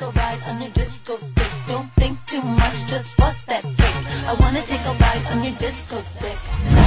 take a ride on your disco stick. Don't think too much, just bust that stick. I wanna take a ride on your disco stick.